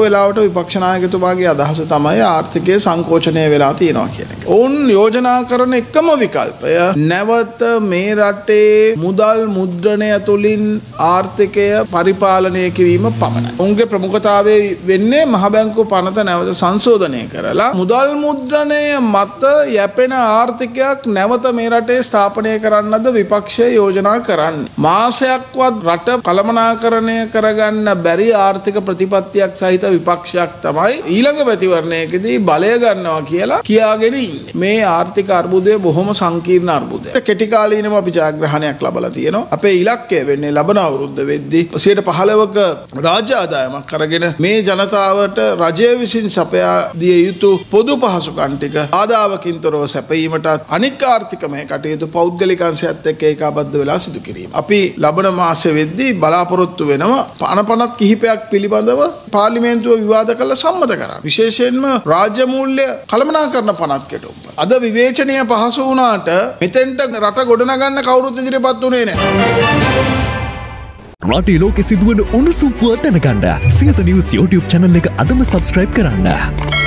වෙලාවට විපක්ෂනායකතුමාගේ අදහස තමයි ආර්ථිකය සංකෝචනය වෙලා තියෙනවා කියන එක. ඔවුන් යෝජනා කරන එකම විකල්පය නැවත මේ රටේ මුදල් මුද්‍රණය තුළින් ආර්ථිකය පරිපාලනය කිරීම පමණයි. උන්ගේ ප්‍රමුඛතාවය වෙන්නේ මහ බැංකු පනත නැවත සංශෝධනය කරලා මුදල් මුද්‍රණය මත යැපෙන ආර්ථිකයක් නැවත මේ රටේ ස්ථාපනය කරන්නද විපක්ෂය යෝජනා කරන්නේ. මාසයක්වත් රට කළමනාකරණය කරගන්න බැරි ආර්ථික ප්‍රතිපත්තියක් සහිත විපක්ෂයක් තමයි ඊළඟ පැතිවරණයකදී බලය ගන්නවා කියලා කියාගෙන ඉන්නේ. මේ ආර්ථික අර්බුදය බොහොම සංකීර්ණ අර්බුදයක්. කෙටි කාලීනව අපි ජයග්‍රහණයක් ලබලා තියෙනවා. අපේ ඉලක්කය වෙන්නේ ලබන අවුරුද්ද වෙද්දී 115ක රාජ්‍ය ආදායමක් අරගෙන මේ ජනතාවට රජය විසින් සපයා දිය යුතු පොදු පහසුකම් ටික ආදාවකින් තොරව සැපයීමටත් අනික් ආර්ථිකමය කටයුතු පෞද්ගලිකංශයත් එක්ක ඒකාබද්ධ වෙලා සිදු කිරීම. අපි ලබන මාසෙ වෙද්දී බලාපොරොත්තු වෙනවා පනපනත් කිහිපයක් පිළිබඳව පාර්ලිමේන්තුව විවාද කළ සම්මත කරන්න. විශේෂයෙන්ම රාජ්‍ය මූල්‍ය කළමනාකරන පනත් කෙටුම්ප. අද විවේචනය පහසු වුණාට මෙතෙන්ට රට ගොඩනගන්න කවුරුත් ඉදිරිපත් වුණේ නැහැ. රටේ ලෝකෙ සිදුවන උණුසුම්පුව දැනගන්න සියත නිවස් YouTube චැනල් එක අදම සබස්ක්‍රයිබ් කරන්න.